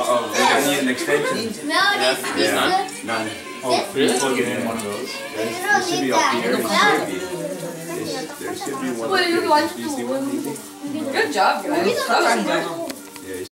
Uh-oh, we're gonna need an extension. No, this, this Yeah. none. None. Oh, really? plug it in one of those. There's, there should be up here. There should be. There should- There should be one. Well, up you want to Do you see one, Good job, guys. That was